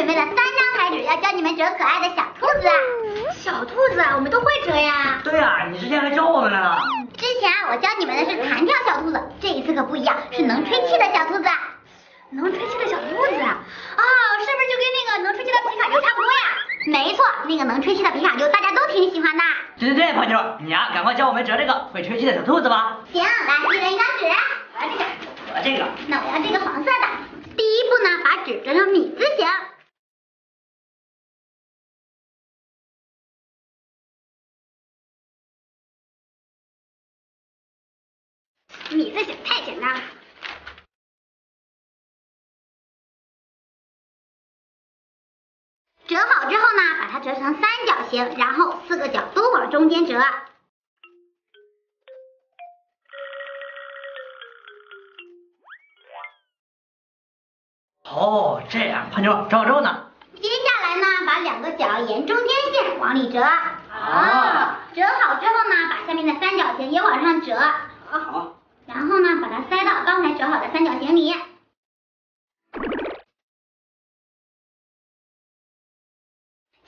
准备了三张彩纸，要教你们折可爱的小兔子。小兔子，我们都会折呀。对呀，你之前还教我们了呢。之前啊我教你们的是弹跳小兔子，这一次可不一样，是能吹气的小兔子。能吹气的小兔子啊？哦，是不是就跟那个能吹气的皮卡丘差不多呀？没错，那个能吹气的皮卡丘大家都挺喜欢的。对对对，胖妞，你呀，赶快教我们折这个会吹气的小兔子吧。行，来，一人一张纸。我要这个。我要这个。那我要这个黄色的。第一步呢，把纸折成米字形。米字形太简单了。折好之后呢，把它折成三角形，然后四个角都往中间折。哦，这样，胖妞折好之后呢？接下来呢，把两个角沿中间线往里折。啊。折好之后呢，把下面的三角形也往上折。好。然后呢，把它塞到刚才折好的三角形里。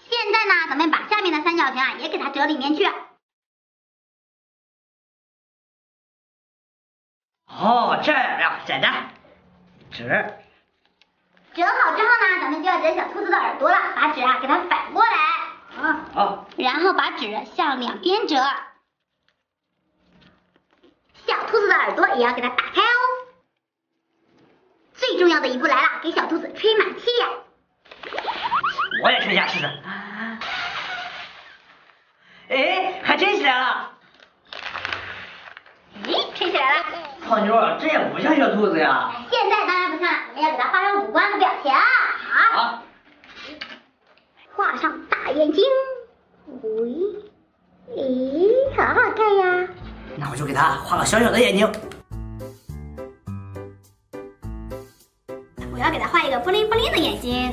现在呢，咱们把下面的三角形啊也给它折里面去。哦，这样简单。纸。折好之后呢，咱们就要折小兔子的耳朵了。把纸啊给它反过来。啊。好。然后把纸向两边折。小兔子的耳朵也要给它打开要的一步来了，给小兔子吹满气。我也吹一下试试。哎，还真起来了！咦，吹起来了！胖妞，这也不像小兔子呀。现在当然不像了，我们要给它画上五官和表情。好。好。画上大眼睛。喂，咦，好好看呀。那我就给它画个小小的眼睛。要给它画一个布灵布灵的眼睛。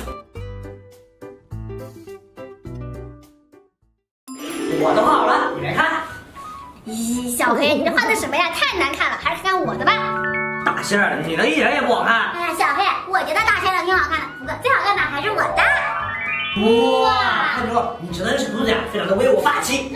我都画好了，你来看。咦，小黑，你这画的什么呀？太难看了，还是看我的吧。大仙儿，你的一点也不好看。哎呀，小黑，我觉得大仙的挺好看的，不过最好看的还是我的。哇，胖妞，你折的小兔子呀，非常的威武霸气。